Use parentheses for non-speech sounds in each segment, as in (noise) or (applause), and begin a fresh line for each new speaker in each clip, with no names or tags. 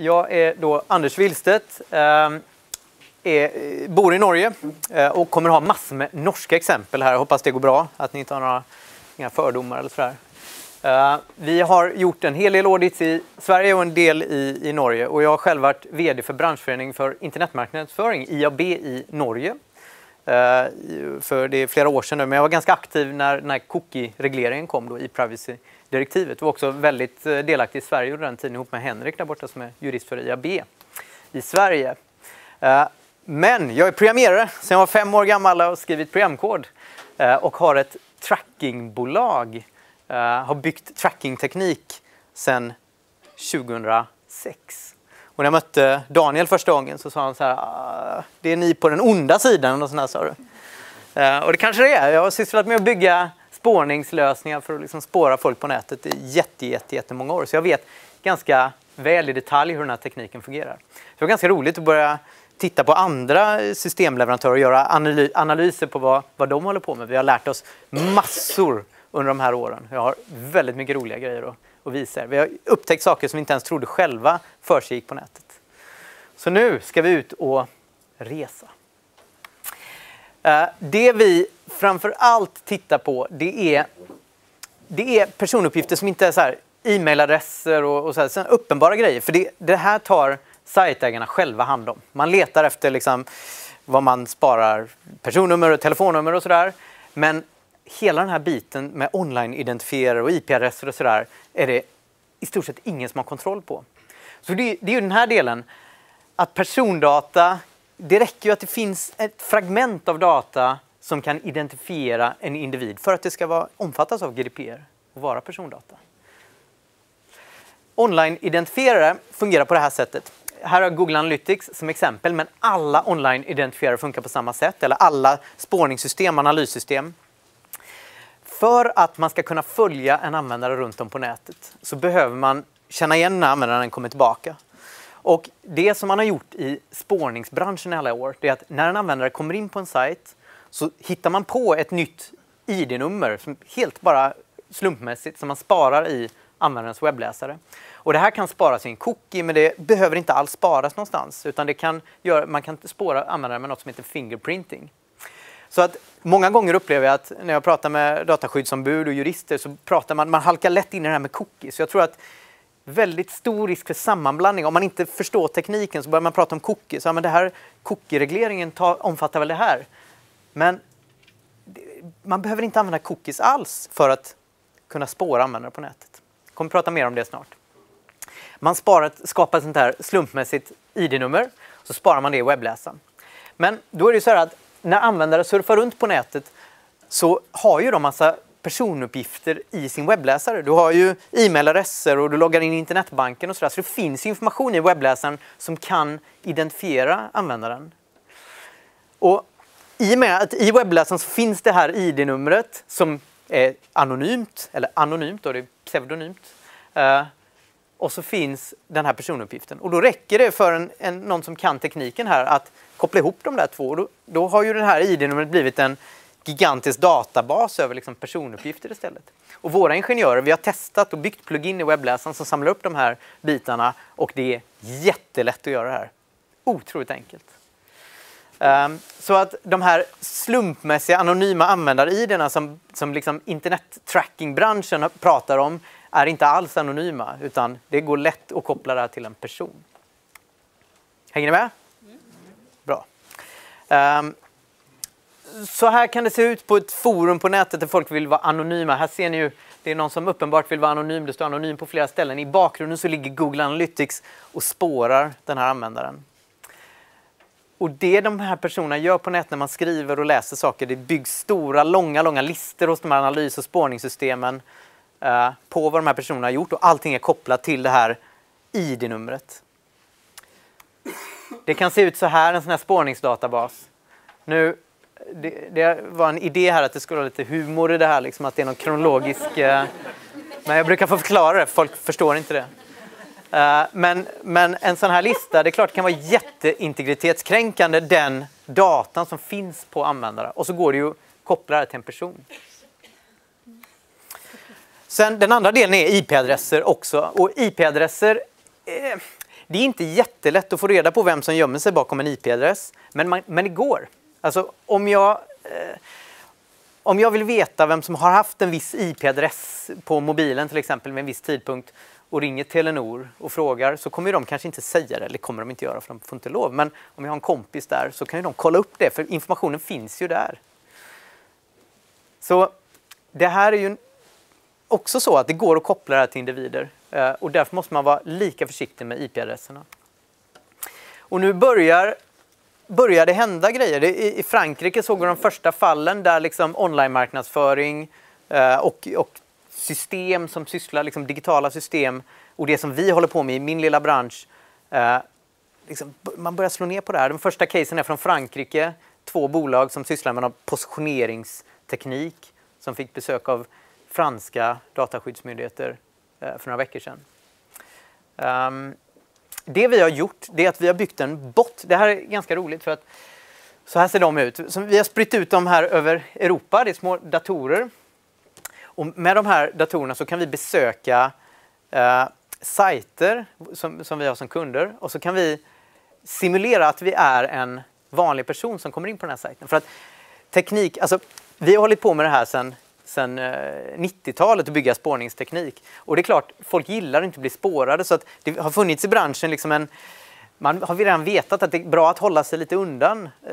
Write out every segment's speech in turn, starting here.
Jag är då Anders Willstedt. Ehm, är, eh, bor i Norge eh, och kommer ha massor med norska exempel här. Jag hoppas det går bra, att ni inte har några inga fördomar eller sådär. Eh, vi har gjort en hel del audits i Sverige och en del i, i Norge och jag har själv varit VD för branschföreningen för internetmarknadsföring, IAB, i Norge. För det är flera år sedan nu, men jag var ganska aktiv när, när cookie-regleringen kom då i direktivet och också väldigt eh, delaktig i Sverige under den tiden ihop med Henrik där borta som är jurist för IAB i Sverige. Eh, men jag är programmerare sen jag var fem år gammal och har skrivit programkod eh, och har ett trackingbolag har byggt trackingteknik sedan 2006. Och när jag mötte Daniel första gången så sa han så här, ah, det är ni på den onda sidan och sådär sa du. Och det kanske det är. Jag har sysslat med att bygga spårningslösningar för att liksom spåra folk på nätet i jätte, jätte, jättemånga år. Så jag vet ganska väl i detalj hur den här tekniken fungerar. det var ganska roligt att börja titta på andra systemleverantörer och göra analyser på vad, vad de håller på med. Vi har lärt oss massor under de här åren. Jag har väldigt mycket roliga grejer att, att visa er. Vi har upptäckt saker som vi inte ens trodde själva för sig gick på nätet. Så nu ska vi ut och resa. Eh, det vi framför allt tittar på det är, det är personuppgifter som inte är så här e-mailadresser och, och så här, uppenbara grejer. För det, det här tar sajtägarna själva hand om. Man letar efter liksom vad man sparar personnummer och telefonnummer och sådär. Men hela den här biten med online-identifierare och IP-adresser och sådär är det i stort sett ingen som har kontroll på. Så det, det är ju den här delen att persondata, det räcker ju att det finns ett fragment av data som kan identifiera en individ för att det ska vara, omfattas av GDPR och vara persondata. Online-identifierare fungerar på det här sättet här har Google Analytics som exempel, men alla online-identifierare funkar på samma sätt, eller alla spårningssystem, analyssystem. För att man ska kunna följa en användare runt om på nätet så behöver man känna igen när användaren kommer tillbaka. Och det som man har gjort i spårningsbranschen i alla år, det är att när en användare kommer in på en sajt så hittar man på ett nytt ID-nummer, helt bara slumpmässigt, som man sparar i användarens webbläsare. Och det här kan sparas i en cookie, men det behöver inte alls sparas någonstans. Utan det kan göra, man kan spåra användaren med något som heter fingerprinting. Så att många gånger upplever jag att när jag pratar med dataskyddsombud och jurister så pratar man, man halkar lätt in i det här med cookies. Så jag tror att väldigt stor risk för sammanblandning. Om man inte förstår tekniken så börjar man prata om cookies. Ja, men det här cookie-regleringen omfattar väl det här. Men man behöver inte använda cookies alls för att kunna spåra användare på nätet. Jag kommer prata mer om det snart. Man sparar, skapar ett sånt här slumpmässigt ID-nummer, så sparar man det i webbläsaren. Men då är det så här att när användare surfar runt på nätet så har ju de massa personuppgifter i sin webbläsare. Du har ju e-mailadresser och du loggar in i internetbanken och sådär. Så det finns information i webbläsaren som kan identifiera användaren. Och i och med att i webbläsaren så finns det här ID-numret som är anonymt, eller anonymt då, det är pseudonymt. Eh, och så finns den här personuppgiften. Och då räcker det för en, en, någon som kan tekniken här att koppla ihop de där två. Då, då har ju det här ID-numret blivit en gigantisk databas över liksom personuppgifter istället. Och våra ingenjörer, vi har testat och byggt plugin i webbläsaren som samlar upp de här bitarna och det är jättelätt att göra det här. Otroligt enkelt. Um, så att de här slumpmässiga anonyma användar-ID som, som liksom internet-tracking-branschen pratar om är inte alls anonyma utan det går lätt att koppla det här till en person. Hänger ni med? Bra. Um, så här kan det se ut på ett forum på nätet där folk vill vara anonyma. Här ser ni ju, det är någon som uppenbart vill vara anonym. Det står anonym på flera ställen. I bakgrunden så ligger Google Analytics och spårar den här användaren. Och det de här personerna gör på nätet när man skriver och läser saker, det byggs stora, långa, långa listor hos de här analys och spårningssystemen eh, på vad de här personerna har gjort och allting är kopplat till det här ID-numret. Det kan se ut så här, en sån här spårningsdatabas. Nu, det, det, var en idé här att det skulle vara lite humor i det här, liksom att det är någon kronologisk... Eh, men jag brukar få förklara det, folk förstår inte det. Eh, men, men en sån här lista, det är klart kan vara jätteintegritetskränkande den datan som finns på användare. Och så går det ju att koppla det till en person. Sen den andra delen är IP-adresser också. Och IP-adresser eh, det är inte jättelätt att få reda på vem som gömmer sig bakom en IP-adress, men, man, men det går. Alltså, om jag, eh, om jag vill veta vem som har haft en viss IP-adress på mobilen till exempel vid en viss tidpunkt och ringer Telenor och frågar så kommer de kanske inte säga det, eller kommer de inte göra för de får inte lov. Men om jag har en kompis där så kan ju de kolla upp det för informationen finns ju där. Så det här är ju också så att det går att koppla det här till individer eh, och därför måste man vara lika försiktig med IP-adresserna. Och nu börjar, börjar det hända grejer. I Frankrike såg vi de första fallen där liksom online-marknadsföring eh, och, och system som sysslar, liksom digitala system och det som vi håller på med i min lilla bransch. Eh, liksom, man börjar slå ner på det här. De första casen är från Frankrike. Två bolag som sysslar med positioneringsteknik som fick besök av franska dataskyddsmyndigheter eh, för några veckor sedan. Um, det vi har gjort det är att vi har byggt en bot. Det här är ganska roligt för att så här ser de ut. Så vi har spritt ut dem här över Europa. Det är små datorer och med de här datorerna så kan vi besöka eh, sajter som, som vi har som kunder och så kan vi simulera att vi är en vanlig person som kommer in på den här sajten. För att teknik, alltså, vi har hållit på med det här sedan sen 90-talet eh, att bygga spårningsteknik. Och det är klart, folk gillar inte att bli spårade så att det har funnits i branschen liksom en man har redan vetat att det är bra att hålla sig lite undan. Eh,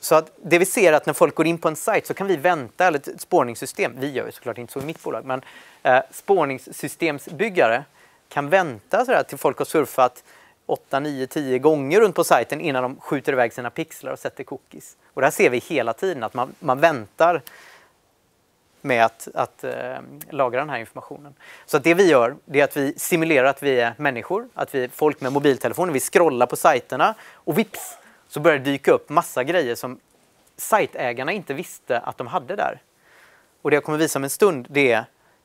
så att det vi ser är att när folk går in på en sajt så kan vi vänta, eller ett spårningssystem, vi gör ju såklart inte så i mitt bolag, men eh, spårningssystemsbyggare kan vänta sådär till folk har surfat 8, 9, 10 gånger runt på sajten innan de skjuter iväg sina pixlar och sätter cookies. Och det här ser vi hela tiden, att man, man väntar med att, att äh, lagra den här informationen. Så att det vi gör det är att vi simulerar att vi är människor, att vi är folk med mobiltelefoner, vi scrollar på sajterna och vips så börjar det dyka upp massa grejer som sajtägarna inte visste att de hade där. Och det jag kommer visa om en stund det är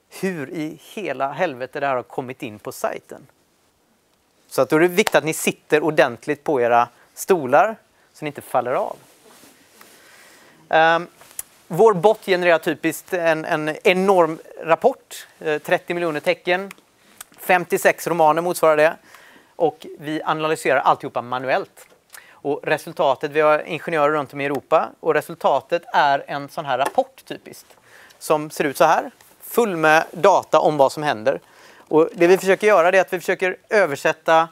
hur i hela helvete det här har kommit in på sajten. Så att då är det viktigt att ni sitter ordentligt på era stolar så ni inte faller av. Um, vår bot genererar typiskt en, en enorm rapport, eh, 30 miljoner tecken, 56 romaner motsvarar det. Och vi analyserar alltihopa manuellt. Och resultatet, vi har ingenjörer runt om i Europa och resultatet är en sån här rapport typiskt. Som ser ut så här, full med data om vad som händer. Och det vi försöker göra är att vi försöker översätta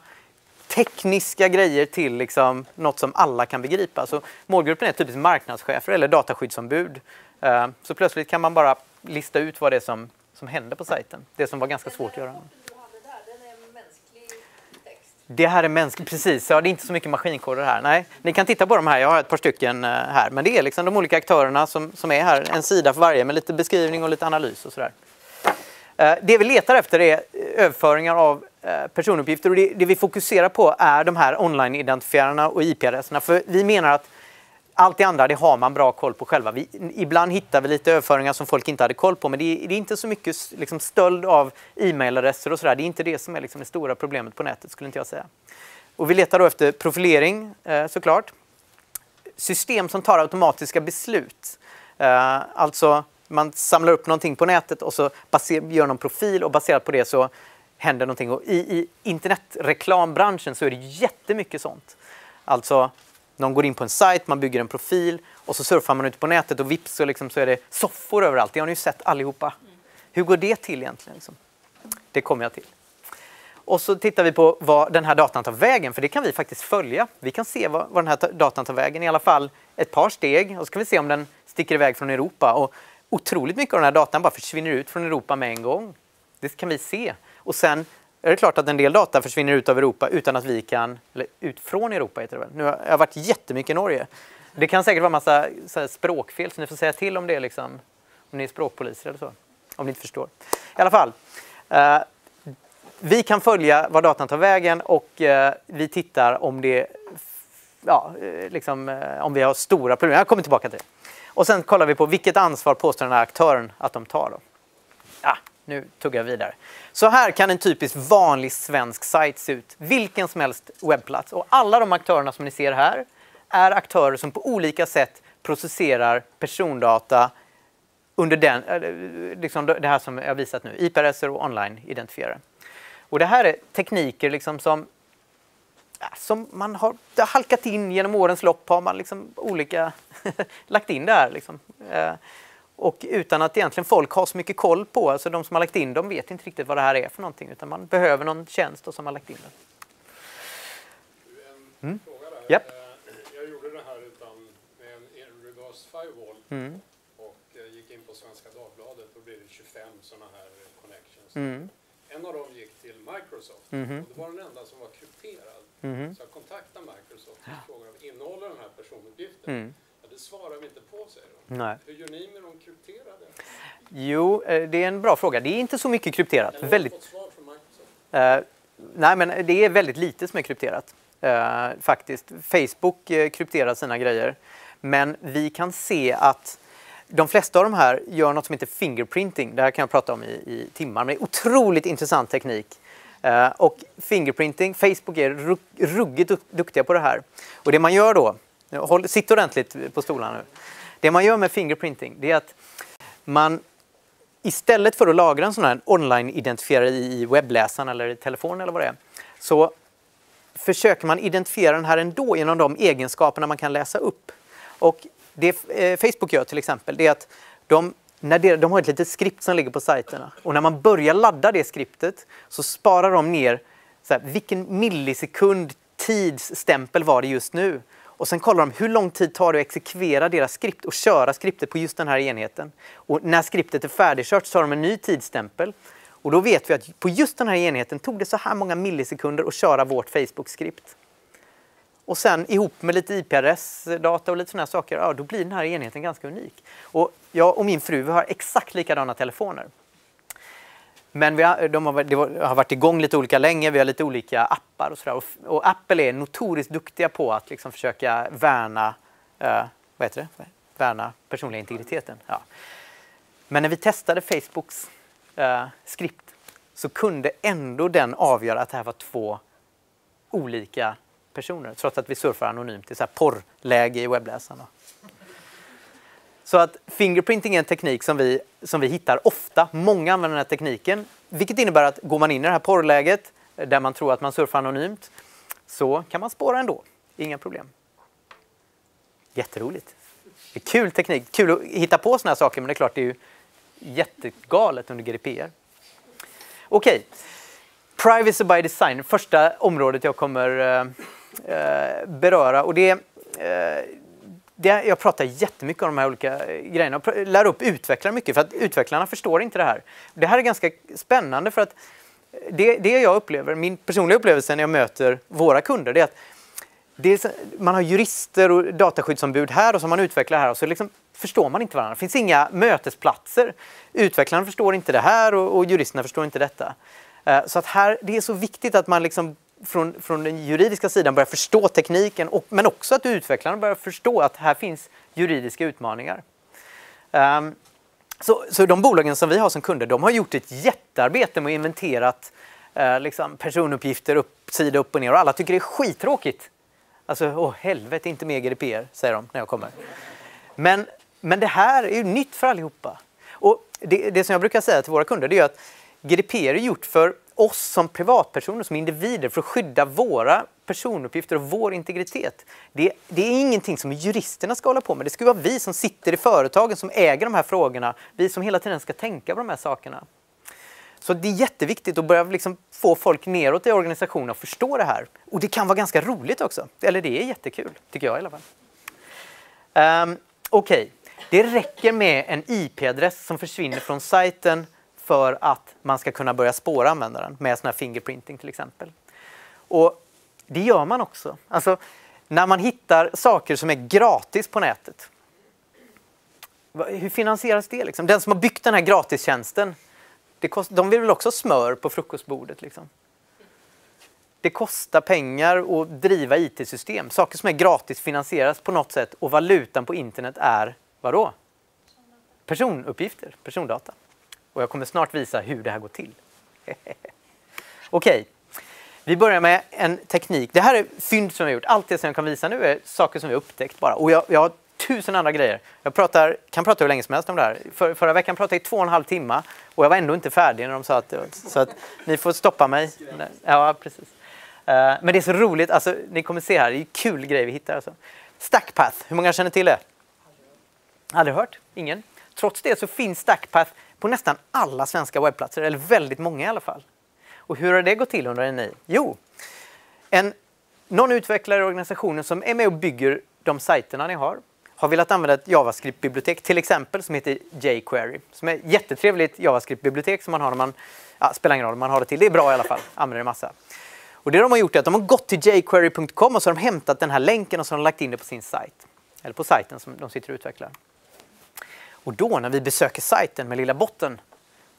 tekniska grejer till liksom något som alla kan begripa. Så målgruppen är typiskt marknadschefer eller dataskyddsombud. Eh, så plötsligt kan man bara lista ut vad det är som, som händer på sajten. Det som var ganska svårt att göra. Det här är mänskligt, precis. Ja, det är inte så mycket maskinkoder här. Nej, ni kan titta på de här, jag har ett par stycken eh, här. Men det är liksom de olika aktörerna som, som är här, en sida för varje med lite beskrivning och lite analys och sådär. Eh, det vi letar efter är överföringar av Eh, personuppgifter och det, det, vi fokuserar på är de här online-identifierarna och IP-adresserna. För vi menar att allt det andra det har man bra koll på själva. Vi, ibland hittar vi lite överföringar som folk inte hade koll på men det, det är inte så mycket liksom, stöld av e-mailadresser och sådär. Det är inte det som är liksom, det stora problemet på nätet skulle inte jag säga. Och vi letar då efter profilering eh, såklart. System som tar automatiska beslut. Eh, alltså man samlar upp någonting på nätet och så baser, gör någon profil och baserat på det så händer någonting. Och i, I internetreklambranschen så är det jättemycket sånt. Alltså, någon går in på en sajt, man bygger en profil och så surfar man ute på nätet och vips så, liksom, så är det soffor överallt. Det har ni ju sett allihopa. Hur går det till egentligen? Liksom? Det kommer jag till. Och så tittar vi på vad den här datan tar vägen, för det kan vi faktiskt följa. Vi kan se vad, vad den här datan tar vägen, i alla fall ett par steg. Och så kan vi se om den sticker iväg från Europa. Och otroligt mycket av den här datan bara försvinner ut från Europa med en gång. Det kan vi se. Och sen är det klart att en del data försvinner ut av Europa utan att vi kan, eller ut från Europa heter det väl. Nu har jag varit jättemycket i Norge. Det kan säkert vara massa språkfel så ni får säga till om det liksom, om ni är språkpoliser eller så. Om ni inte förstår. I alla fall. Eh, vi kan följa var datan tar vägen och eh, vi tittar om det ja, eh, liksom, eh, om vi har stora problem. Jag kommer tillbaka till det. Och sen kollar vi på vilket ansvar påstår den här aktören att de tar. Då. Ja, nu tuggar jag vidare. Så här kan en typisk vanlig svensk sajt se ut. Vilken som helst webbplats. Och alla de aktörerna som ni ser här är aktörer som på olika sätt processerar persondata under den, eh, liksom det här som jag visat nu, IP-adresser och online-identifierare. Och det här är tekniker liksom som, som man har, har halkat in genom årens lopp. har man liksom olika (laughs) lagt in det här. Liksom. Eh, och utan att egentligen folk har så mycket koll på, alltså de som har lagt in dem vet inte riktigt vad det här är för någonting utan man behöver någon tjänst och som har lagt in den.
Mm.
Yep.
Eh, jag gjorde det här utan med en reverse firewall
mm.
och eh, gick in på Svenska Dagbladet och blev det 25 sådana här connections.
Mm.
En av dem gick till Microsoft
Mm.
och det var den enda som var krypterad.
Mm.
Så jag kontaktade Microsoft och frågade innehåller den här personuppgiften? Svarar vi inte på, säger de.
Nej.
Hur gör ni med de krypterade?
Jo, eh, det är en bra fråga. Det är inte så mycket krypterat.
Eller
Väldigt,
fått svar från Microsoft?
eh, nej, men det är väldigt lite som är krypterat. Eh, faktiskt. Facebook eh, krypterar sina grejer. Men vi kan se att de flesta av de här gör något som heter fingerprinting. Det här kan jag prata om i, i timmar. Men det är otroligt intressant teknik. Eh, och fingerprinting, Facebook är ru- ruggigt duk- duktiga på det här. Och det man gör då, håll, sitt ordentligt på stolarna nu. Det man gör med fingerprinting det är att man istället för att lagra en sån här online-identifierare i webbläsaren eller i telefonen eller vad det är, så försöker man identifiera den här ändå genom de egenskaperna man kan läsa upp. Och det eh, Facebook gör till exempel, det är att de, när det, de har ett litet skript som ligger på sajterna och när man börjar ladda det skriptet så sparar de ner så här, vilken millisekund tidsstämpel var det just nu. Och sen kollar de hur lång tid tar det att exekvera deras skript och köra skriptet på just den här enheten. Och när skriptet är färdigkört så har de en ny tidsstämpel. Och då vet vi att på just den här enheten tog det så här många millisekunder att köra vårt Facebook-skript. Och sen ihop med lite IP-adressdata och lite sådana saker, ja, då blir den här enheten ganska unik. Och jag och min fru vi har exakt likadana telefoner. Men vi har, de har, det har varit igång lite olika länge, vi har lite olika appar och sådär. Och, och Apple är notoriskt duktiga på att liksom försöka värna, eh, vad heter det? värna personliga integriteten. Ja. Men när vi testade Facebooks eh, skript så kunde ändå den avgöra att det här var två olika personer trots att vi surfar anonymt i så här porrläge i webbläsaren. Så att fingerprinting är en teknik som vi, som vi hittar ofta. Många använder den här tekniken. Vilket innebär att går man in i det här porrläget eh, där man tror att man surfar anonymt så kan man spåra ändå. Inga problem. Jätteroligt. Det är kul teknik. Kul att hitta på sådana här saker men det är klart det är ju jättegalet under GDPR. Okej. Privacy by design, första området jag kommer eh, eh beröra. Och det, eh, det, jag pratar jättemycket om de här olika eh, grejerna och lär upp utvecklare mycket för att utvecklarna förstår inte det här. Det här är ganska spännande för att eh, det, det jag upplever, min personliga upplevelse när jag möter våra kunder, det är att det är, man har jurister och dataskyddsombud här och så har man utvecklare här och så liksom förstår man inte varandra. Det finns inga mötesplatser. Utvecklarna förstår inte det här och, och juristerna förstår inte detta. Uh, så att här, det är så viktigt att man liksom från, från den juridiska sidan börjar förstå tekniken och, men också att utvecklarna börjar förstå att här finns juridiska utmaningar. Um, så, så de bolagen som vi har som kunder, de har gjort ett jättearbete med att inventera uh, liksom personuppgifter upp, sida upp och ner och alla tycker det är skittråkigt. Alltså, åh helvete, inte mer GDPR, säger de när jag kommer. Men, men det här är ju nytt för allihopa. Och det, det som jag brukar säga till våra kunder det är att GDPR är gjort för oss som privatpersoner, som individer, för att skydda våra personuppgifter och vår integritet. Det, det, är ingenting som juristerna ska hålla på med. Det ska vara vi som sitter i företagen som äger de här frågorna. Vi som hela tiden ska tänka på de här sakerna. Så det är jätteviktigt att börja liksom få folk neråt i organisationen att förstå det här. Och det kan vara ganska roligt också. Eller det är jättekul, tycker jag i alla fall. Um, Okej, okay. det räcker med en IP-adress som försvinner från sajten för att man ska kunna börja spåra användaren med sån här fingerprinting till exempel. Och det gör man också. Alltså, när man hittar saker som är gratis på nätet. Hur finansieras det? Liksom? Den som har byggt den här gratistjänsten, det kost, de vill väl också ha smör på frukostbordet? Liksom. Det kostar pengar att driva IT-system. Saker som är gratis finansieras på något sätt och valutan på internet är vadå? Personuppgifter, persondata. Och jag kommer snart visa hur det här går till. (laughs) Okej, okay. vi börjar med en teknik. Det här är fynd som jag har gjort. Allt det som jag kan visa nu är saker som vi har upptäckt bara. Och jag, jag har tusen andra grejer. Jag pratar, kan prata hur länge som helst om det här. För, förra veckan pratade jag i två och en halv timme och jag var ändå inte färdig när de sa att... Så att ni får stoppa mig. Ja, precis. Eh, men det är så roligt, alltså, ni kommer se här, det är kul grejer vi hittar. Alltså. Stackpath, hur många känner till det? Aldrig hört? Ingen? Trots det så finns Stackpath på nästan alla svenska webbplatser, eller väldigt många i alla fall. Och hur har det gått till undrar ni? Jo, en, någon utvecklare i organisationen som är med och bygger de sajterna ni har har velat använda ett JavaScript-bibliotek till exempel som heter jQuery. Som är ett jättetrevligt JavaScript-bibliotek som man har när man, ja, spelar ingen roll, man har det till. Det är bra i alla fall, använder det massa. Och det de har gjort är att de har gått till jQuery.com och så har de hämtat den här länken och så har de lagt in det på sin sajt. Eller på sajten som de sitter och utvecklar. Och då när vi besöker sajten med lilla botten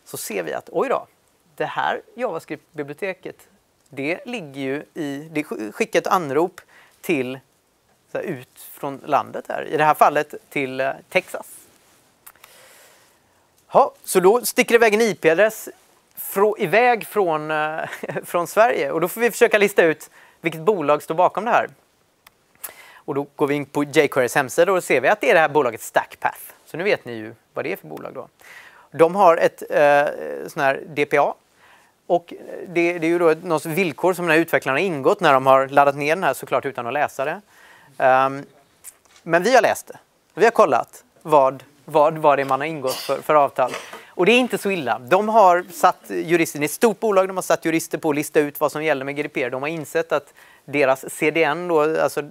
så ser vi att oj då, det här JavaScript-biblioteket det ligger ju i, det skickar ett anrop till här, ut från landet här. I det här fallet till eh, Texas. Ja, så då sticker det iväg en IP-adress frå, iväg från, eh, (laughs) från Sverige och då får vi försöka lista ut vilket bolag står bakom det här. Och då går vi in på jQuerys hemsida och ser vi att det är det här bolaget Stackpath. Så nu vet ni ju vad det är för bolag då. De har ett eh, sån här DPA och det, det, är ju då något villkor som den här utvecklarna har ingått när de har laddat ner den här såklart utan att läsa det. Um, men vi har läst det. Vi har kollat vad, vad, vad det är man har ingått för, för avtal. Och det är inte så illa. De har satt jurister, det är ett stort bolag, de har satt jurister på att lista ut vad som gäller med GDPR. De har insett att deras CDN då, alltså, eh,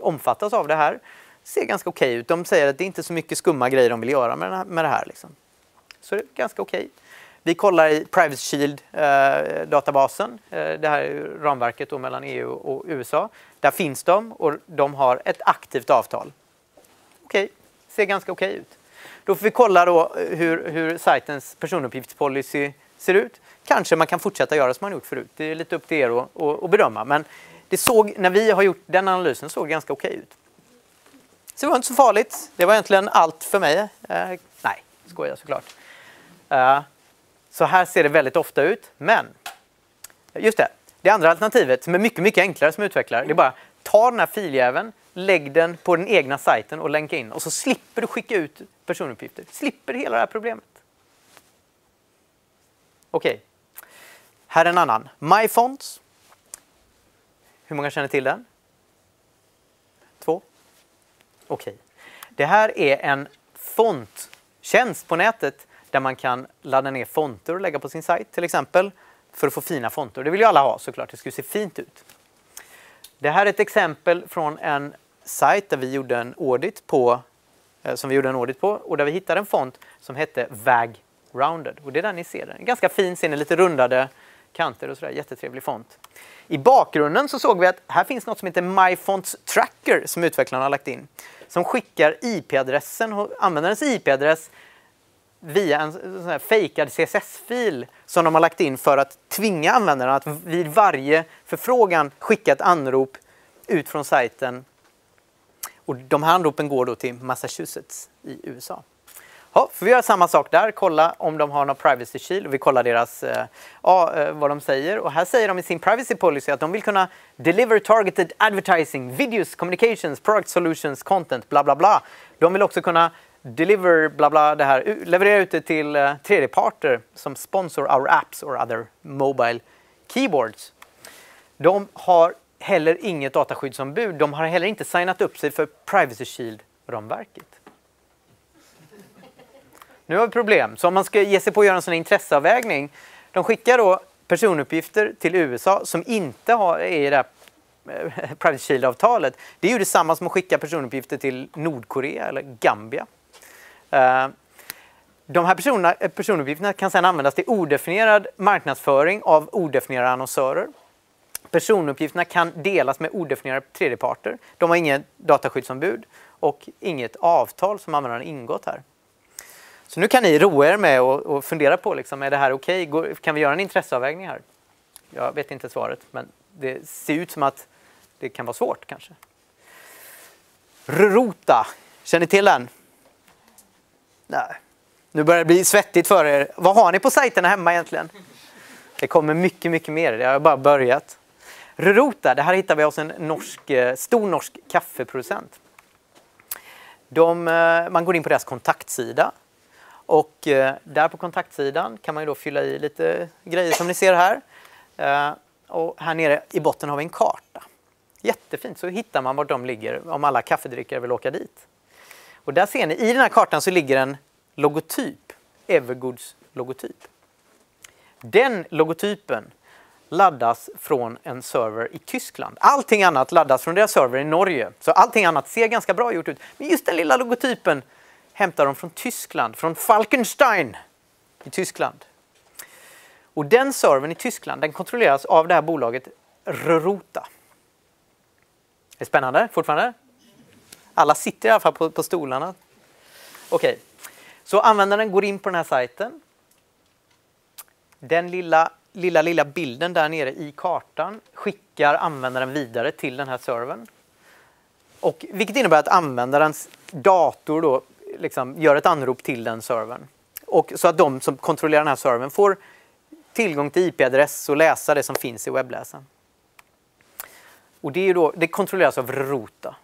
omfattas av det här ser ganska okej okay ut. De säger att det är inte så mycket skumma grejer de vill göra med, här, med det här. Liksom. Så det är ganska okej. Okay. Vi kollar i Privacy Shield-databasen, eh, eh, det här är ramverket då mellan EU och USA. Där finns de och de har ett aktivt avtal. Okej, okay. ser ganska okej okay ut. Då får vi kolla då eh, hur, hur sajtens personuppgiftspolicy ser ut. Kanske man kan fortsätta göra som man gjort förut. Det är lite upp till er att, att, att bedöma. Men det såg, när vi har gjort den analysen såg det ganska okej ut. Så det var inte så farligt. Det var egentligen allt för mig. Eh, nej, skojar såklart. Eh, så här ser det väldigt ofta ut. Men, just det, det andra alternativet som är mycket, mycket enklare som utvecklare, det är bara ta den här filjäveln, lägg den på den egna sajten och länka in och så slipper du skicka ut personuppgifter. Slipper hela det här problemet. Okej, okay. här är en annan. MyFonts. Hur många känner till den? Två? Okej. Okay. Det här är en fonttjänst på nätet där man kan ladda ner fonter och lägga på sin sajt till exempel för att få fina fonter. Det vill ju alla ha såklart, det ska se fint ut. Det här är ett exempel från en sajt där vi gjorde en audit på, eh, som vi gjorde en audit på och där vi hittade en font som hette VAG Rounded. Och det är den ni ser. Den. Ganska fin, ser ni lite rundade kanter och sådär. Jättetrevlig font. I bakgrunden så såg vi att här finns något som heter MyFonts Tracker som utvecklarna har lagt in. Som skickar IP-adressen, användarens IP-adress via en sån här fejkad CSS-fil som de har lagt in för att tvinga användaren att vid varje förfrågan skicka ett anrop ut från sajten. Och de här anropen går då till Massachusetts i USA. Ja, för vi gör samma sak där, kolla om de har någon privacy shield vi kollar deras, eh, ja, eh, vad de säger. Och här säger de i sin privacy policy att de vill kunna deliver targeted advertising, videos, communications, product solutions, content, bla bla bla. De vill också kunna deliver bla bla det här, leverera ut det till eh, tredjeparter som sponsor our apps or other mobile keyboards. De har heller inget dataskyddsombud. De har heller inte signat upp sig för Privacy Shield-ramverket. Nu har vi problem. Så om man ska ge sig på att göra en sån intresseavvägning. De skickar då personuppgifter till USA som inte har, är i det här eh, Private Shield-avtalet. Det är ju detsamma som att skicka personuppgifter till Nordkorea eller Gambia. Eh, de här personerna, eh, personuppgifterna kan sedan användas till odefinierad marknadsföring av odefinierade annonsörer. Personuppgifterna kan delas med odefinierade tredjeparter. De har inget dataskyddsombud och inget avtal som användaren ingått här. Så nu kan ni roa er med och, fundera på, liksom, är det här okej? Okay? Kan vi göra en intresseavvägning här? Jag vet inte svaret, men det ser ut som att det kan vara svårt kanske. Rota, känner ni till den? Nej. Nu börjar det bli svettigt för er. Vad har ni på sajterna hemma egentligen? Det kommer mycket, mycket mer. Det har bara börjat. Rota, det här hittar vi hos en norsk, eh, stor norsk kaffeproducent. De, eh, man går in på deras kontaktsida och eh, där på kontaktsidan kan man ju då fylla i lite grejer som ni ser här. Eh, och här nere i botten har vi en karta. Jättefint, så hittar man var de ligger om alla kaffedrickare vill åka dit. Och där ser ni, i den här kartan så ligger en logotyp, Evergoods logotyp. Den logotypen laddas från en server i Tyskland. Allting annat laddas från deras server i Norge. Så allting annat ser ganska bra gjort ut. Men just den lilla logotypen hämtar de från Tyskland, från Falkenstein i Tyskland. Och den servern i Tyskland den kontrolleras av det här bolaget Rorota. Är det spännande fortfarande? Alla sitter i alla fall på, på stolarna. Okej, okay. så användaren går in på den här sajten. Den lilla, lilla, lilla bilden där nere i kartan skickar användaren vidare till den här servern. Och, vilket innebär att användarens dator då liksom gör ett anrop till den servern. Och så att de som kontrollerar den här servern får tillgång till IP-adress och läsa det som finns i webbläsaren. Och det, är då, det kontrolleras av Rota.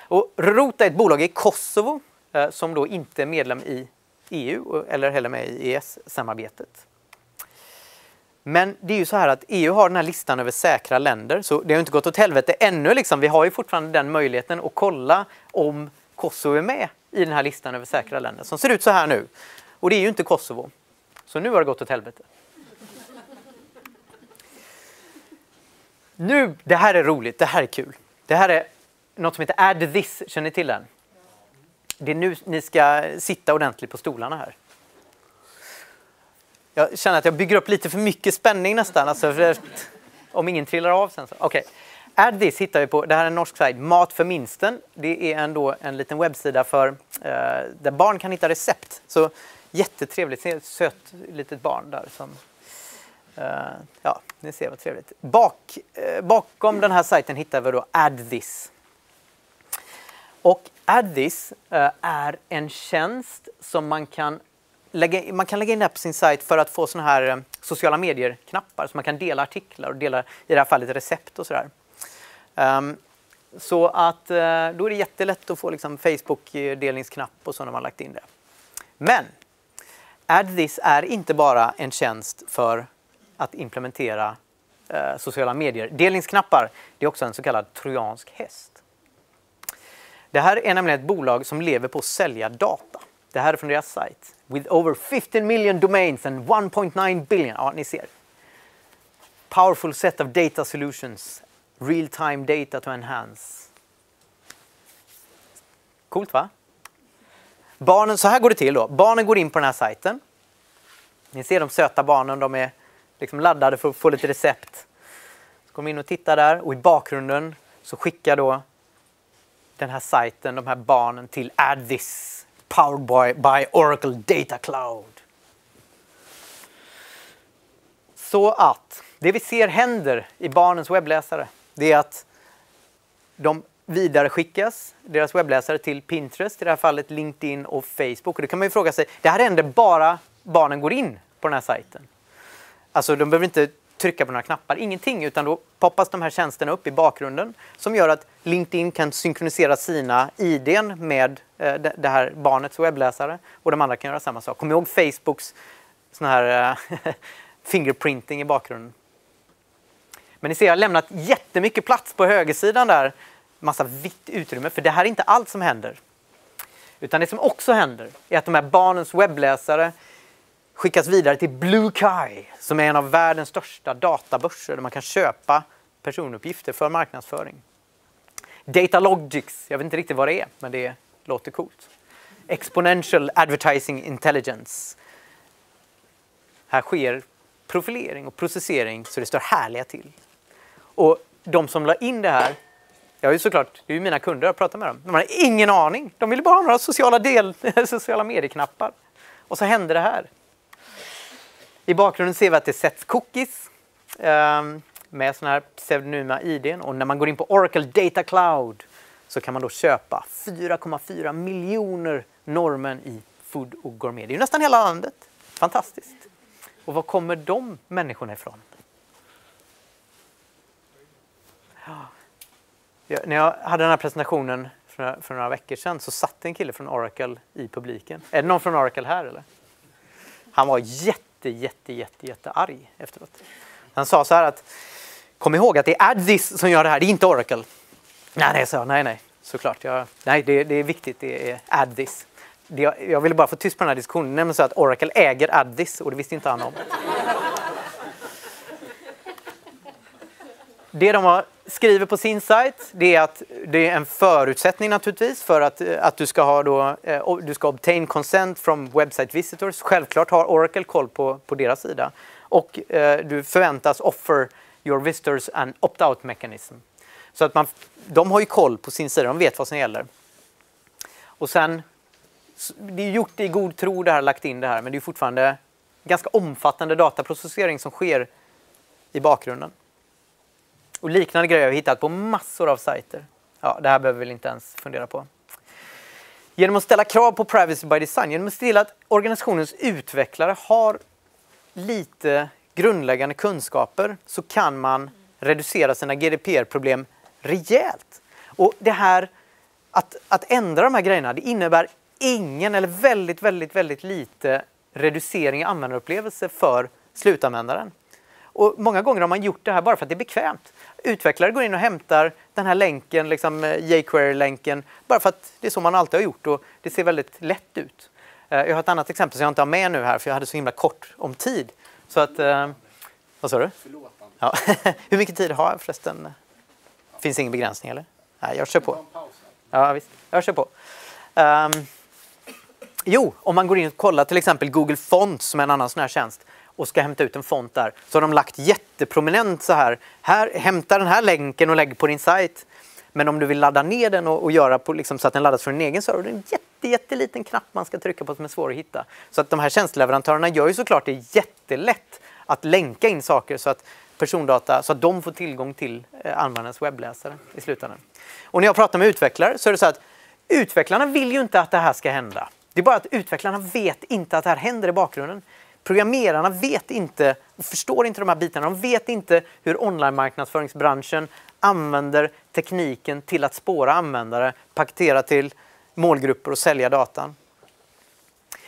Och Rota är ett bolag i Kosovo eh, som då inte är medlem i EU eller heller med i EES-samarbetet. Men det är ju så här att EU har den här listan över säkra länder, så det har inte gått åt helvete ännu. Liksom. Vi har ju fortfarande den möjligheten att kolla om Kosovo är med i den här listan över säkra länder som ser ut så här nu. Och det är ju inte Kosovo. Så nu har det gått åt helvete. Nu, det här är roligt, det här är kul. Det här är något som heter Add this, känner ni till den? Det är nu ni ska sitta ordentligt på stolarna här. Jag känner att jag bygger upp lite för mycket spänning nästan, alltså för, om ingen trillar av sen. Okej. Okay. Add this hittar vi på, det här är en norsk sajt, Mat för minsten. Det är ändå en liten webbsida för, eh, där barn kan hitta recept. Så jättetrevligt, söt litet barn där som eh, ja, ni ser vad trevligt. Bak, eh, bakom den här sajten hittar vi då Add this. Och Add this eh, är en tjänst som man kan lägga, man kan lägga in det på sin sajt för att få såna här eh, sociala medier-knappar så man kan dela artiklar och dela i det här fallet recept och sådär. Um, så att eh, då är det jättelätt att få liksom Facebook-delningsknapp och så när man lagt in det. Men AdThis är inte bara en tjänst för att implementera eh, sociala medier. Delningsknappar, det är också en så kallad trojansk häst. Det här är nämligen ett bolag som lever på att sälja data. Det här är från deras sajt. With over 15 million domains and 1.9 billion. Ja, ni ser. Powerful set of data solutions. Real time data to enhance. Coolt va? Barnen, så här går det till då. Barnen går in på den här sajten. Ni ser de söta barnen, de är liksom laddade för att få lite recept. Så kommer in och tittar där och i bakgrunden så skickar då den här sajten de här barnen till Add this powered by, by Oracle Data Cloud. Så att det vi ser händer i barnens webbläsare det är att de vidare skickas, deras webbläsare, till Pinterest, i det här fallet LinkedIn och Facebook. Och då kan man ju fråga sig, det här händer bara barnen går in på den här sajten. Alltså de behöver inte trycka på några knappar, ingenting, utan då poppas de här tjänsterna upp i bakgrunden som gör att LinkedIn kan synkronisera sina IDn med eh, det här barnets webbläsare och de andra kan göra samma sak. Kom ihåg Facebooks sån här eh, (laughs) fingerprinting i bakgrunden. Men ni ser, jag har lämnat jättemycket plats på högersidan där, massa vitt utrymme, för det här är inte allt som händer. Utan det som också händer är att de här barnens webbläsare skickas vidare till Blue Sky som är en av världens största databörser där man kan köpa personuppgifter för marknadsföring. Datalogics, jag vet inte riktigt vad det är, men det låter coolt. Exponential Advertising Intelligence. Här sker profilering och processering så det står härliga till. Och de som la in det här, jag är ju såklart, det är ju mina kunder, jag pratar med dem. De har ingen aning. De ville bara ha några sociala, del, (laughs) sociala medieknappar. Och så hände det här. I bakgrunden ser vi att det sätts cookies eh, med sådana här pseudonyma ID. Och när man går in på Oracle Data Cloud så kan man då köpa 4,4 miljoner normen i Food och Gourmet. Det är ju nästan hela landet. Fantastiskt. Och var kommer de människorna ifrån? Ja. när jag hade den här presentationen för, för några veckor sedan så satt en kille från Oracle i publiken. Är det någon från Oracle här eller? Han var jätte, jätte, jätte, jätte arg efteråt. Han sa så här att kom ihåg att det är Addis som gör det här, det är inte Oracle. Nej, nej, så, nej, nej, såklart. Jag, nej, det, det är viktigt, det är Addis. Det, jag ville bara få tyst på den här diskussionen, nämligen så att Oracle äger Addis och det visste inte han om. Det de har, skriver på sin sajt det är att det är en förutsättning naturligtvis för att, eh, att du ska ha då, eh, du ska obtain consent from website visitors. Självklart har Oracle koll på, på deras sida. Och eh, du förväntas offer your visitors an opt-out mechanism. Så att man, de har ju koll på sin sida, de vet vad som gäller. Och sen, det är gjort i god tro det här, lagt in det här, men det är fortfarande ganska omfattande dataprocessering som sker i bakgrunden. Och liknande grejer har vi hittat på massor av sajter. Ja, det här behöver vi väl inte ens fundera på. Genom att ställa krav på privacy by design, genom att se till att organisationens utvecklare har lite grundläggande kunskaper så kan man reducera sina GDPR-problem rejält. Och det här att, att ändra de här grejerna, det innebär ingen eller väldigt, väldigt, väldigt lite reducering i användarupplevelse för slutanvändaren. Och många gånger har man gjort det här bara för att det är bekvämt. Utvecklare går in och hämtar den här länken, liksom eh, jQuery-länken, bara för att det är så man alltid har gjort och det ser väldigt lätt ut. Eh, jag har ett annat exempel som jag inte har med nu här för jag hade så himla kort om tid. Så att, eh, vad sa du?
Förlåt.
Ja. (laughs) Hur mycket tid har jag förresten? Finns ingen begränsning eller? Nej, jag kör på. Ja, visst. Jag kör på. Um, jo, om man går in och kollar till exempel Google Fonts som är en annan sån här tjänst och ska hämta ut en font där så har de lagt jätteprominent så här. här hämta den här länken och lägg på din sajt. Men om du vill ladda ner den och, och göra på, liksom, så att den laddas från din egen server, det är en jätte, jätteliten knapp man ska trycka på som är svår att hitta. Så att de här tjänsteleverantörerna gör ju såklart det jättelätt att länka in saker så att persondata så att de får tillgång till eh, användarens webbläsare i slutändan. Och när jag pratar med utvecklare så är det så att utvecklarna vill ju inte att det här ska hända. Det är bara att utvecklarna vet inte att det här händer i bakgrunden. Programmerarna vet inte och förstår inte de här bitarna. De vet inte hur online-marknadsföringsbranschen använder tekniken till att spåra användare, paketera till målgrupper och sälja datan.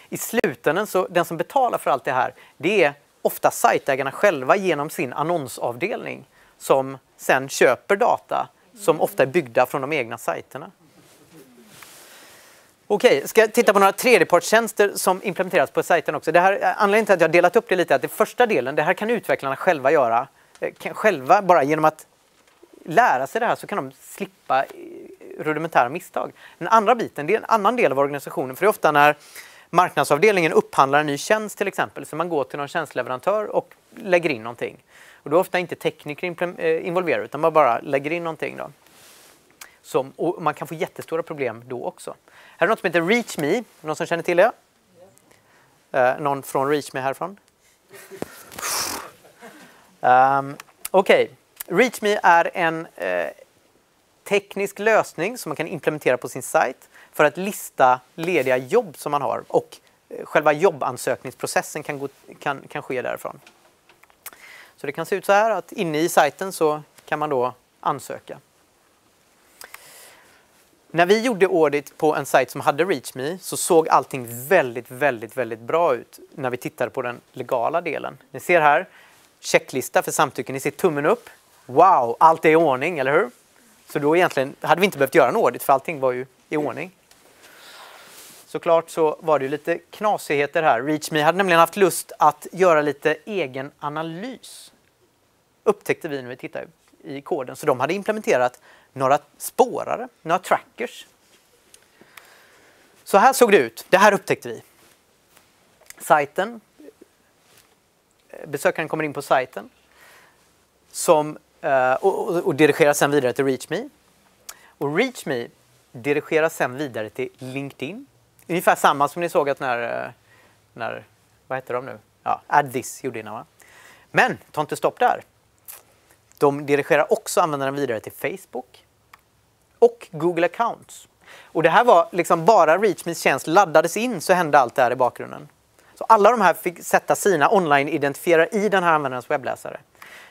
I slutändan så den som betalar för allt det här, det är ofta sajtägarna själva genom sin annonsavdelning som sen köper data som ofta är byggda från de egna sajterna. Okej, okay, ska jag titta på några tredjepartstjänster som implementeras på sajten också. Det här, eh, anledningen till att jag delat upp det lite är att det första delen, det här kan utvecklarna själva göra. Eh, kan själva, bara genom att lära sig det här så kan de slippa eh, rudimentära misstag. Den andra biten, det är en annan del av organisationen. För det är ofta när marknadsavdelningen upphandlar en ny tjänst till exempel, så man går till någon tjänstleverantör och lägger in någonting. Och då är ofta inte tekniker involverade utan man bara lägger in någonting. Då. Som, och man kan få jättestora problem då också. Här är något som heter ReachMe. Någon som känner till det? Eh, någon från ReachMe härifrån? Um, Okej, okay. ReachMe är en eh, teknisk lösning som man kan implementera på sin sajt för att lista lediga jobb som man har och eh, själva jobbansökningsprocessen kan, gå, kan, kan ske därifrån. Så det kan se ut så här att inne i sajten så kan man då ansöka. När vi gjorde audit på en sajt som hade ReachMe så såg allting väldigt, väldigt, väldigt bra ut när vi tittade på den legala delen. Ni ser här checklista för samtycke. Ni ser tummen upp. Wow, allt är i ordning, eller hur? Så då egentligen hade vi inte behövt göra en audit för allting var ju i ordning. Såklart så var det lite knasigheter här. ReachMe hade nämligen haft lust att göra lite egen analys. Upptäckte vi när vi tittade i koden. Så de hade implementerat några spårare, några trackers. Så här såg det ut. Det här upptäckte vi. Sajten. Besökaren kommer in på sajten som, eh, och, och, och dirigerar sen vidare till ReachMe. Och ReachMe dirigerar sen vidare till LinkedIn. Ungefär samma som ni såg att när, eh, när vad heter de nu? Ja, AdThis gjorde innan va? Men ta inte stopp där. De dirigerar också användaren vidare till Facebook och Google Accounts. Och det här var liksom bara ReachMe's tjänst laddades in så hände allt det här i bakgrunden. Så alla de här fick sätta sina online-identifierare i den här användarens webbläsare.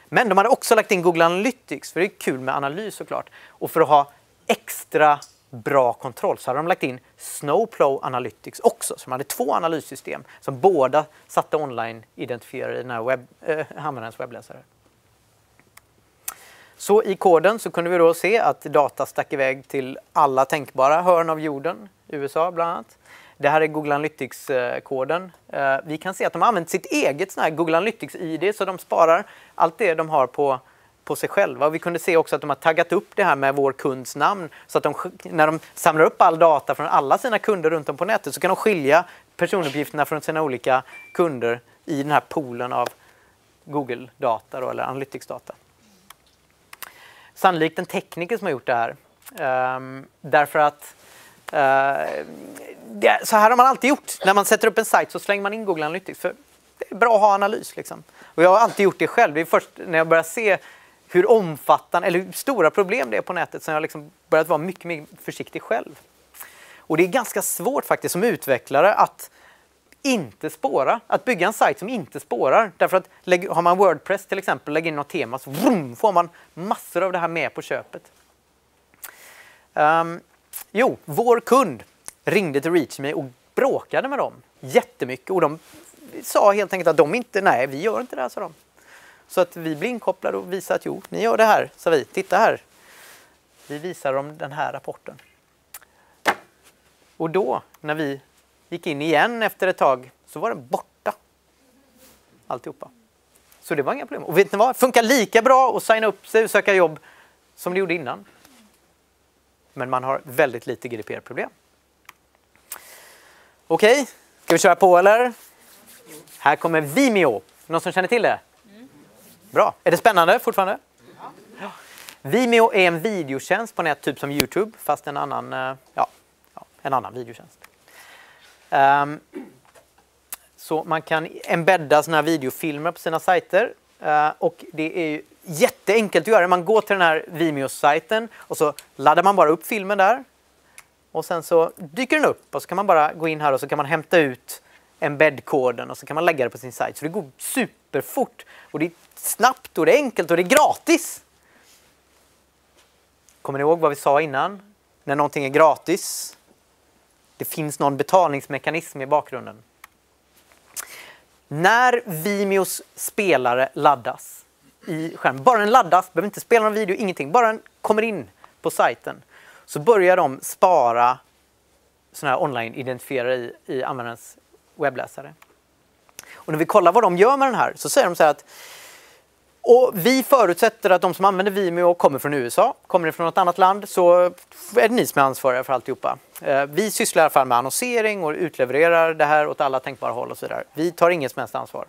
Men de hade också lagt in Google Analytics, för det är kul med analys såklart. Och för att ha extra bra kontroll så hade de lagt in Snowplow Analytics också. Så de hade två analyssystem som båda satte online-identifierare i den här webb, äh, användarens webbläsare. Så i koden så kunde vi då se att data stack iväg till alla tänkbara hörn av jorden, USA bland annat. Det här är Google Analytics-koden. Eh, eh, vi kan se att de har använt sitt eget sån här Google Analytics-ID så de sparar allt det de har på, på sig själva. Och vi kunde se också att de har taggat upp det här med vår kunds namn så att de, när de samlar upp all data från alla sina kunder runt om på nätet så kan de skilja personuppgifterna från sina olika kunder i den här poolen av Google-data eller Analytics-data. Sannolikt en tekniker som har gjort det här. Um, därför att uh, det, så här har man alltid gjort. När man sätter upp en sajt så slänger man in Google Analytics. För det är bra att ha analys. Liksom. Och jag har alltid gjort det själv. Det är först när jag börjar se hur omfattande eller hur stora problem det är på nätet som jag liksom börjat vara mycket mer försiktig själv. Och det är ganska svårt faktiskt som utvecklare att inte spåra. Att bygga en sajt som inte spårar. Därför att har man Wordpress till exempel, lägger in något tema så vroom, får man massor av det här med på köpet. Um, jo, vår kund ringde till ReachMe och bråkade med dem jättemycket. Och de sa helt enkelt att de inte, nej vi gör inte det här, sa de. Så att vi blev inkopplade och visade att jo, ni gör det här, sa vi. Titta här. Vi visar dem den här rapporten. Och då, när vi gick in igen efter ett tag, så var den borta. Alltihopa. Så det var inga problem. Och vet ni vad? Funkar lika bra att signa upp sig och söka jobb som det gjorde innan. Men man har väldigt lite GDPR-problem. Okej, okay. ska vi köra på eller? Här kommer Vimeo. Någon som känner till det? Bra. Är det spännande fortfarande? Ja. Vimeo är en videotjänst på nät, typ som Youtube, fast en annan, eh, ja, en annan videotjänst. Um, så man kan embedda såna här videofilmer på sina sajter. Uh, och det är jätteenkelt att göra. Man går till den här Vimeo-sajten och så laddar man bara upp filmen där. Och sen så dyker den upp och så kan man bara gå in här och så kan man hämta ut embed-koden och så kan man lägga det på sin sajt. Så det går superfort och det är snabbt och det är enkelt och det är gratis. Kommer ni ihåg vad vi sa innan? När någonting är gratis det finns någon betalningsmekanism i bakgrunden. När Vimeos spelare laddas i skärmen, bara den laddas, behöver inte spela någon video, ingenting, bara den kommer in på sajten så börjar de spara sådana här online-identifierare i, i användarens webbläsare. Och när vi kollar vad de gör med den här så säger de så här att och vi förutsätter att de som använder Vimeo kommer från USA. Kommer det från något annat land så är det ni som är ansvariga för alltihopa. Eh, vi sysslar i alla fall med annonsering och utlevererar det här åt alla tänkbara håll och så vidare. Vi tar inget som helst ansvar.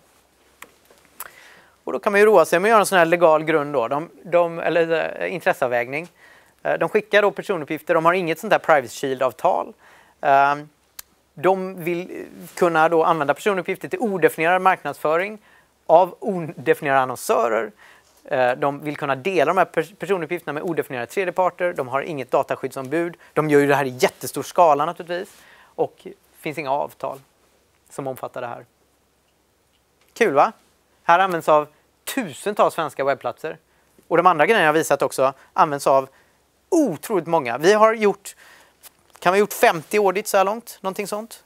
Och då kan man ju roa sig med att göra en sån här legal grund då, de, de, eller eh, intresseavvägning. Eh, de skickar då personuppgifter, de har inget sånt här Privacy Shield-avtal. De vill kunna då använda personuppgifter till odefinierad marknadsföring av odefinierade annonsörer. Eh, de vill kunna dela de här personuppgifterna med odefinierade tredjeparter. De har inget dataskyddsombud. De gör ju det här i jättestor skala naturligtvis. Och det finns inga avtal som omfattar det här. Kul va? Här används av tusentals svenska webbplatser. Och de andra grejerna jag visat också används av otroligt många. Vi har gjort, kan vi ha gjort 50 audits så här långt? Någonting sånt.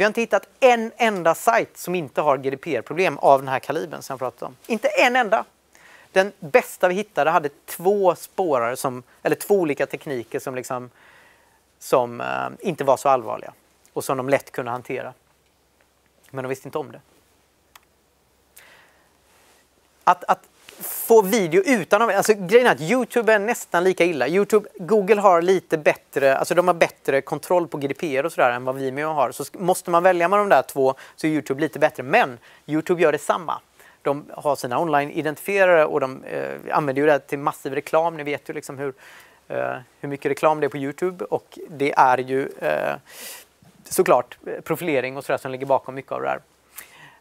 Vi har inte hittat en enda sajt som inte har GDPR-problem av den här kalibern som jag pratat om. Inte en enda! Den bästa vi hittade hade två spårare, som, eller två olika tekniker som, liksom, som eh, inte var så allvarliga och som de lätt kunde hantera. Men de visste inte om det. Att, att få video utan alltså grejen är att Youtube är nästan lika illa. Youtube, Google har lite bättre, alltså de har bättre kontroll på GDPR och sådär än vad Vimeo har. Så måste man välja mellan de där två så är Youtube lite bättre. Men Youtube gör detsamma. De har sina online-identifierare och de eh, använder ju det till massiv reklam. Ni vet ju liksom hur, eh, hur mycket reklam det är på Youtube och det är ju eh, såklart eh, profilering och sådär som ligger bakom mycket av det här.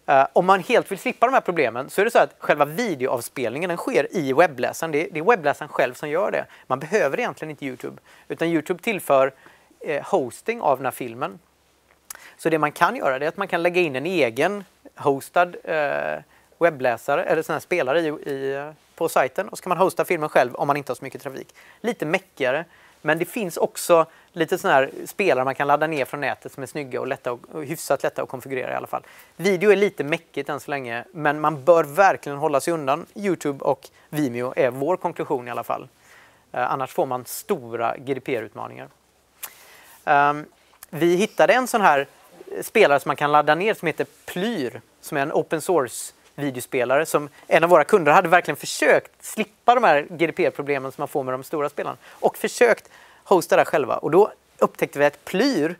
Uh, om man helt vill slippa de här problemen så är det så att själva videoavspelningen den sker i webbläsaren. Det är, det är webbläsaren själv som gör det. Man behöver egentligen inte Youtube. Utan Youtube tillför eh, hosting av den här filmen. Så det man kan göra är att man kan lägga in en egen hostad eh, webbläsare eller sån här spelare i, i, på sajten och så kan man hosta filmen själv om man inte har så mycket trafik. Lite meckigare. Men det finns också lite sådana här spelare man kan ladda ner från nätet som är snygga och, lätta och, och hyfsat lätta att konfigurera i alla fall. Video är lite mäckigt än så länge, men man bör verkligen hålla sig undan Youtube och Vimeo är vår konklusion i alla fall. Eh, annars får man stora GDPR-utmaningar. Eh, vi hittade en sån här eh, spelare som man kan ladda ner som heter Plyr, som är en open source videospelare som en av våra kunder hade verkligen försökt slippa de här GDPR-problemen som man får med de stora spelarna och försökt hosta det själva. Och då upptäckte vi att Plyr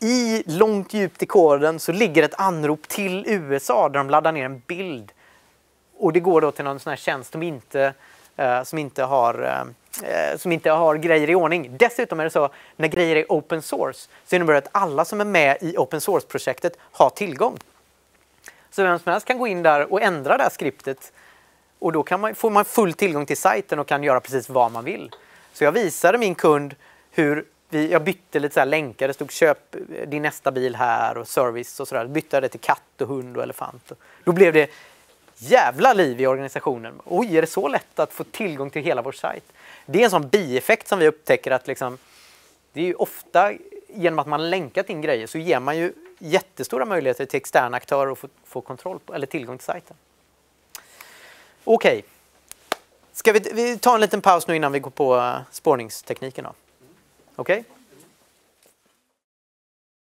i långt djupt i koden så ligger ett anrop till USA där de laddar ner en bild. Och det går då till någon sån här tjänst som inte, eh, som inte har eh, eh, som inte har grejer i ordning. Dessutom är det så, när grejer är open source så innebär det att alla som är med i open source-projektet har tillgång. Så vem som helst kan gå in där och ändra det här skriptet och då man, får man full tillgång till sajten och kan göra precis vad man vill. Så jag visade min kund hur vi, jag bytte lite så här länkar. Det stod köp eh, din nästa bil här och service och sådär. Bytte det till katt och hund och elefant. Då blev det jävla liv i organisationen. Oj, är det så lätt att få tillgång till hela vår sajt? Det är en sån bieffekt som vi upptäcker att liksom, det är ju ofta genom att man länkat in grejer så ger man ju jättestora möjligheter till externa aktörer att få, få kontroll på, eller tillgång till sajten. Okej. Okay. Ska vi, vi ta en liten paus nu innan vi går på eh, spårningstekniken? Okej? Okay?